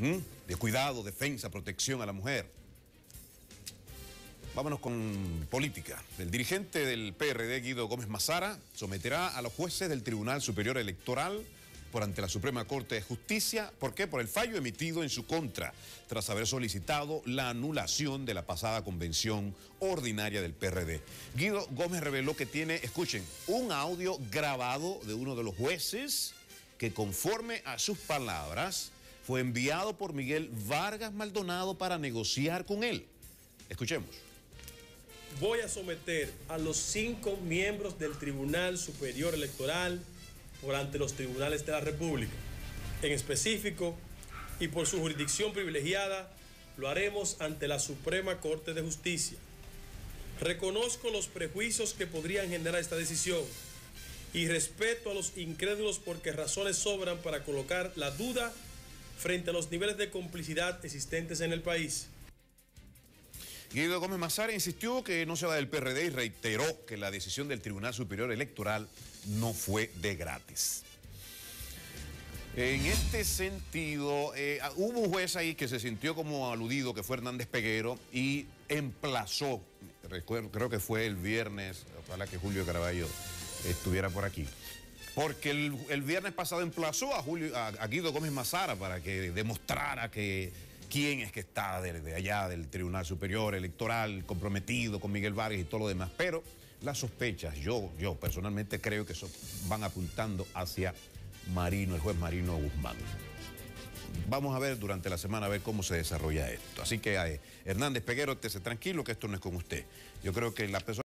de cuidado, defensa, protección a la mujer. Vámonos con política. El dirigente del PRD, Guido Gómez Mazara, someterá a los jueces del Tribunal Superior Electoral por ante la Suprema Corte de Justicia. ¿Por qué? Por el fallo emitido en su contra, tras haber solicitado la anulación de la pasada convención ordinaria del PRD. Guido Gómez reveló que tiene, escuchen, un audio grabado de uno de los jueces que conforme a sus palabras fue enviado por Miguel Vargas Maldonado para negociar con él. Escuchemos. Voy a someter a los cinco miembros del Tribunal Superior Electoral por ante los tribunales de la República. En específico, y por su jurisdicción privilegiada, lo haremos ante la Suprema Corte de Justicia. Reconozco los prejuicios que podrían generar esta decisión y respeto a los incrédulos porque razones sobran para colocar la duda frente a los niveles de complicidad existentes en el país. Guido Gómez Mazara insistió que no se va del PRD y reiteró que la decisión del Tribunal Superior Electoral no fue de gratis. En este sentido, eh, hubo un juez ahí que se sintió como aludido, que fue Hernández Peguero, y emplazó, recuerdo, creo que fue el viernes, ojalá que Julio Caraballo estuviera por aquí, porque el, viernes pasado emplazó a, Julio, a, Guido Gómez Mazara para que demostrara que quién es que está desde allá del Tribunal Superior Electoral comprometido con Miguel Vargas y todo lo demás, pero las sospechas, yo, yo personalmente creo que van apuntando hacia Marino, el juez Marino Guzmán. Vamos a ver durante la semana a ver cómo se desarrolla esto. Así que eh, Hernández Peguero, esté tranquilo que esto no es con usted. Yo creo que la persona